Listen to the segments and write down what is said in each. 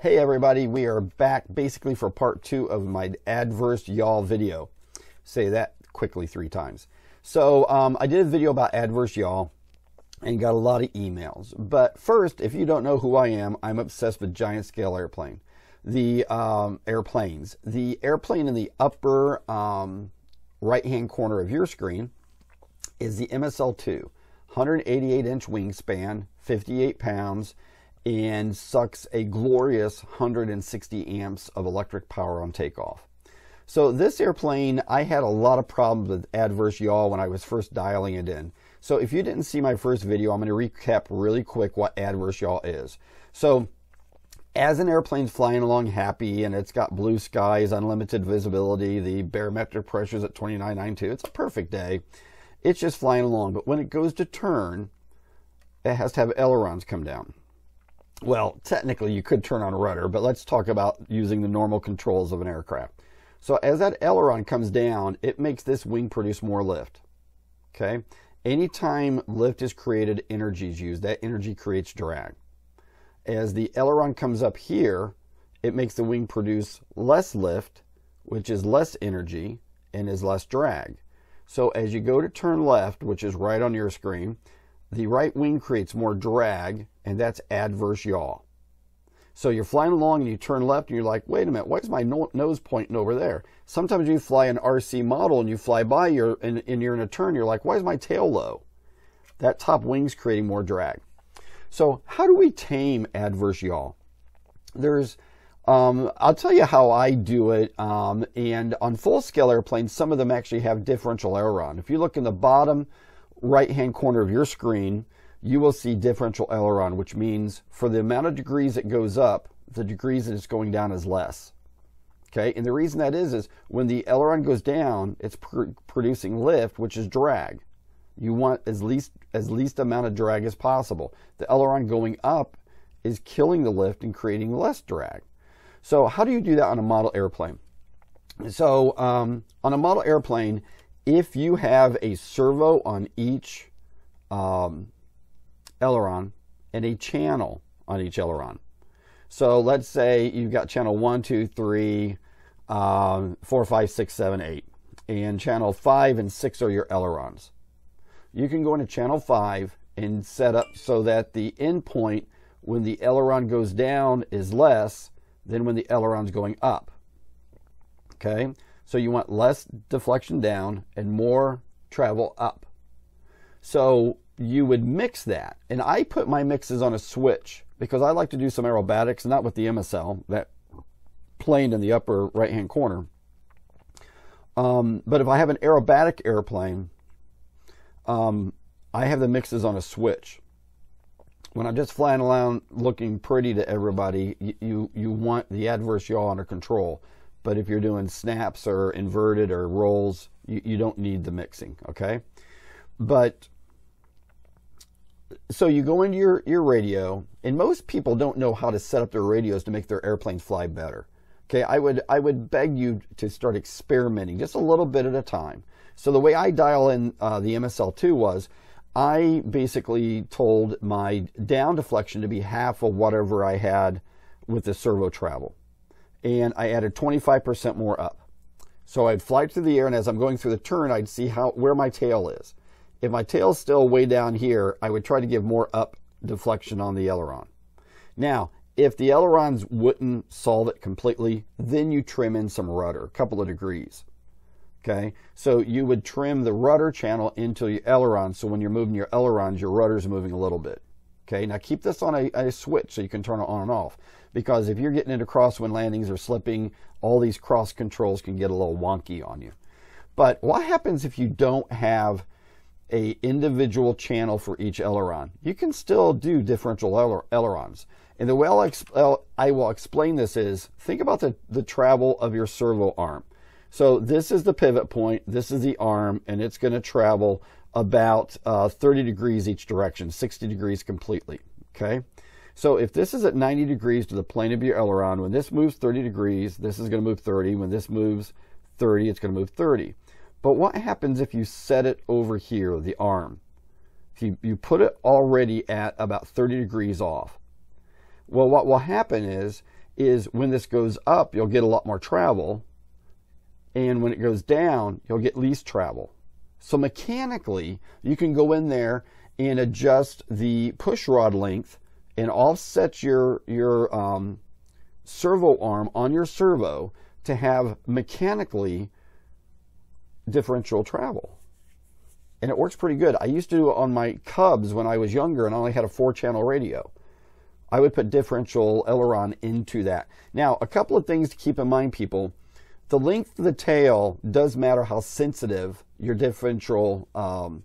Hey everybody, we are back basically for part two of my adverse yaw video. Say that quickly three times. So um, I did a video about adverse yaw and got a lot of emails. But first, if you don't know who I am, I'm obsessed with giant scale airplane. The um, airplanes. The airplane in the upper um, right hand corner of your screen is the MSL2, 188 inch wingspan, 58 pounds and sucks a glorious 160 amps of electric power on takeoff. So this airplane, I had a lot of problems with adverse yaw when I was first dialing it in. So if you didn't see my first video, I'm going to recap really quick what adverse yaw is. So as an airplane's flying along happy and it's got blue skies, unlimited visibility, the barometric pressure's at 2992, it's a perfect day. It's just flying along. But when it goes to turn, it has to have ailerons come down well, technically you could turn on a rudder, but let's talk about using the normal controls of an aircraft. So as that aileron comes down, it makes this wing produce more lift. Okay? Anytime lift is created, energy is used. That energy creates drag. As the aileron comes up here, it makes the wing produce less lift, which is less energy and is less drag. So as you go to turn left, which is right on your screen, the right wing creates more drag, and that's adverse yaw. So you're flying along and you turn left and you're like, wait a minute, why is my no- nose pointing over there? Sometimes you fly an RC model and you fly by you're, and, and you're in a turn, you're like, why is my tail low? That top wing's creating more drag. So how do we tame adverse yaw? There's, um, I'll tell you how I do it. Um, and on full scale airplanes, some of them actually have differential aileron. If you look in the bottom right hand corner of your screen, you will see differential aileron, which means for the amount of degrees it goes up, the degrees that it's going down is less. Okay, and the reason that is is when the aileron goes down, it's pr producing lift, which is drag. You want as least as least amount of drag as possible. The aileron going up is killing the lift and creating less drag. So how do you do that on a model airplane? So um, on a model airplane, if you have a servo on each um, aileron and a channel on each aileron. So let's say you've got channel one, two, three, um, four, five, six, seven, eight, and channel five and six are your ailerons. You can go into channel five and set up so that the endpoint when the aileron goes down is less than when the aileron's going up. Okay, so you want less deflection down and more travel up. So you would mix that. And I put my mixes on a switch because I like to do some aerobatics, not with the MSL, that plane in the upper right hand corner. Um, but if I have an aerobatic airplane, um, I have the mixes on a switch. When I'm just flying around looking pretty to everybody, you, you want the adverse yaw under control. But if you're doing snaps or inverted or rolls, you, you don't need the mixing, okay? But so you go into your, your radio, and most people don't know how to set up their radios to make their airplanes fly better. Okay, I would I would beg you to start experimenting just a little bit at a time. So the way I dial in uh, the MSL2 was, I basically told my down deflection to be half of whatever I had with the servo travel and I added 25% more up. So I'd fly through the air, and as I'm going through the turn, I'd see how where my tail is. If my tail's still way down here, I would try to give more up deflection on the aileron. Now, if the ailerons wouldn't solve it completely, then you trim in some rudder, a couple of degrees. Okay, so you would trim the rudder channel into your aileron, so when you're moving your ailerons, your rudder's moving a little bit. Okay, now keep this on a, a switch so you can turn it on and off because if you're getting into crosswind landings or slipping, all these cross controls can get a little wonky on you. But what happens if you don't have a individual channel for each aileron? You can still do differential ailerons. And the way I'll I will explain this is think about the, the travel of your servo arm. So this is the pivot point, this is the arm, and it's going to travel about uh, 30 degrees each direction, 60 degrees completely. Okay. So if this is at 90 degrees to the plane of your aileron, when this moves 30 degrees, this is going to move 30. When this moves 30, it's going to move 30. But what happens if you set it over here, the arm? If you, you put it already at about 30 degrees off. Well, what will happen is is when this goes up, you'll get a lot more travel. And when it goes down, you'll get least travel. So mechanically, you can go in there and adjust the push rod length and offset your, your um, servo arm on your servo to have mechanically differential travel. And it works pretty good. I used to do it on my Cubs when I was younger and I only had a four channel radio. I would put differential aileron into that. Now, a couple of things to keep in mind, people. The length of the tail does matter how sensitive your differential, um,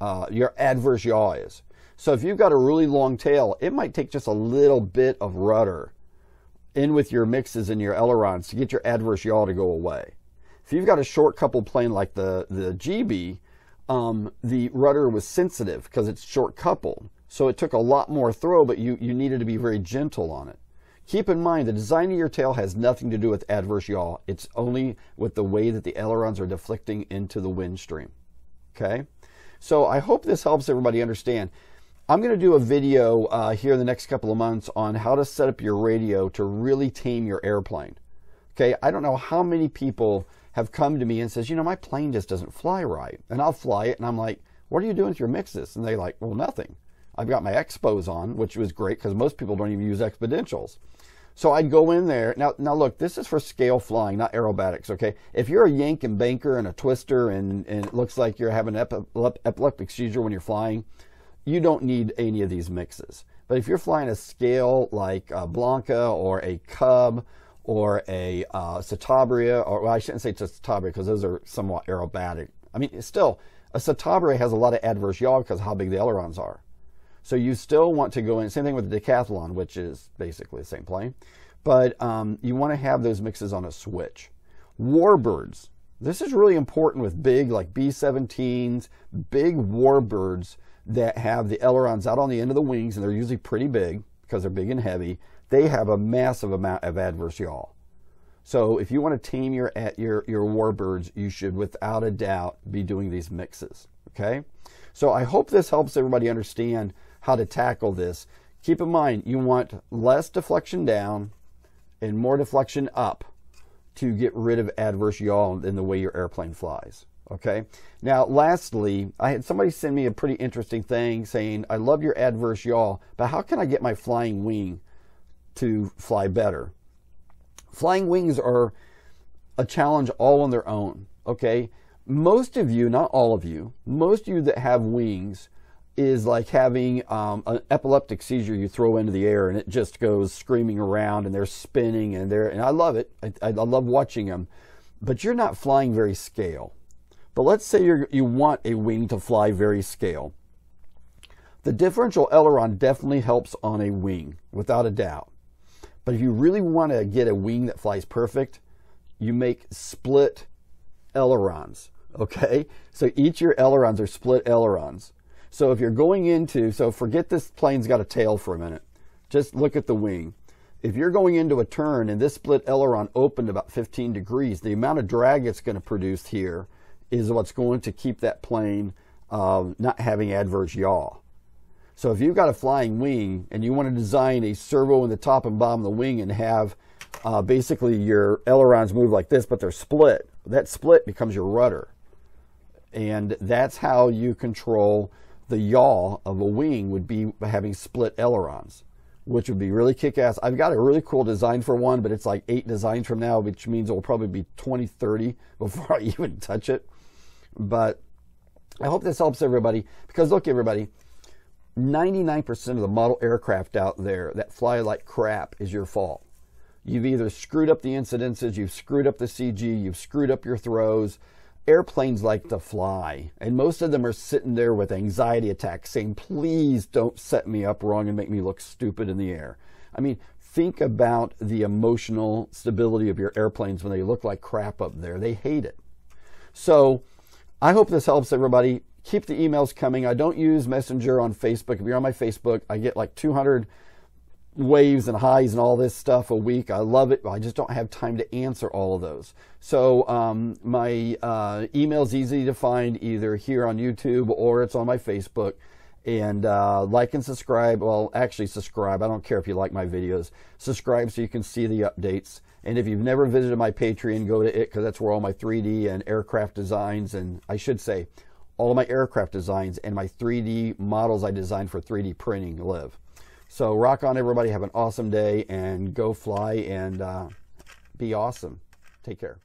uh, your adverse yaw is. So if you've got a really long tail, it might take just a little bit of rudder in with your mixes and your ailerons to get your adverse yaw to go away. If you've got a short coupled plane like the, the Gee Bee, um, the rudder was sensitive because it's short coupled. So it took a lot more throw, but you, you needed to be very gentle on it. Keep in mind, the design of your tail has nothing to do with adverse yaw. It's only with the way that the ailerons are deflecting into the wind stream. Okay? So I hope this helps everybody understand. I'm going to do a video uh, here in the next couple of months on how to set up your radio to really tame your airplane. Okay, I don't know how many people have come to me and says, you know, my plane just doesn't fly right. And I'll fly it and I'm like, what are you doing with your mixes? And they're like, well, nothing. I've got my expos on, which was great because most people don't even use exponentials. So I'd go in there. Now, now look, this is for scale flying, not aerobatics, okay? If you're a yank and banker and a twister and, and it looks like you're having an epileptic seizure when you're flying, you don't need any of these mixes. But if you're flying a scale like a Blanca or a Cub or a uh, Citabria, or well, I shouldn't say Citabria because those are somewhat aerobatic. I mean, still, a Citabria has a lot of adverse yaw because how big the ailerons are. So you still want to go in, same thing with the Decathlon, which is basically the same plane, but um, you want to have those mixes on a switch. Warbirds. This is really important with big, like B-17s, big warbirds that have the ailerons out on the end of the wings, and they're usually pretty big because they're big and heavy. They have a massive amount of adverse yaw. So if you want to tame your your your warbirds, you should without a doubt be doing these mixes. Okay, so I hope this helps everybody understand how to tackle this. Keep in mind, you want less deflection down and more deflection up to get rid of adverse yaw in the way your airplane flies. Okay. Now, lastly, I had somebody send me a pretty interesting thing saying, I love your adverse yaw, but how can I get my flying wing to fly better? Flying wings are a challenge all on their own. Okay. Most of you, not all of you, most of you that have wings is like having um, an epileptic seizure you throw into the air and it just goes screaming around and they're spinning and they're, and I love it. I, I love watching them, but you're not flying very scale. But let's say you you want a wing to fly very scale. The differential aileron definitely helps on a wing, without a doubt. But if you really want to get a wing that flies perfect, you make split ailerons. Okay? So each your ailerons are split ailerons. So if you're going into, so forget this plane's got a tail for a minute. Just look at the wing. If you're going into a turn and this split aileron opened about 15 degrees, the amount of drag it's going to produce here is what's going to keep that plane uh, not having adverse yaw. So if you've got a flying wing and you want to design a servo in the top and bottom of the wing and have uh, basically your ailerons move like this, but they're split, that split becomes your rudder. And that's how you control the yaw of a wing would be having split ailerons, which would be really kick-ass. I've got a really cool design for one, but it's like eight designs from now, which means it will probably be 2030 before I even touch it. But I hope this helps everybody because look, everybody, 99% of the model aircraft out there that fly like crap is your fault. You've either screwed up the incidences, you've screwed up the CG, you've screwed up your throws. Airplanes like to fly, and most of them are sitting there with anxiety attacks saying, Please don't set me up wrong and make me look stupid in the air. I mean, think about the emotional stability of your airplanes when they look like crap up there. They hate it. So, I hope this helps everybody. Keep the emails coming. I don't use Messenger on Facebook. If you're on my Facebook, I get like 200 waves and highs and all this stuff a week. I love it. I just don't have time to answer all of those. So um, my uh, email is easy to find either here on YouTube or it's on my Facebook. And uh, like and subscribe. Well, actually, subscribe. I don't care if you like my videos. Subscribe so you can see the updates. And if you've never visited my Patreon, go to it because that's where all my 3D and aircraft designs, and I should say, all of my aircraft designs and my 3D models I designed for 3D printing live. So rock on, everybody. Have an awesome day and go fly and uh, be awesome. Take care.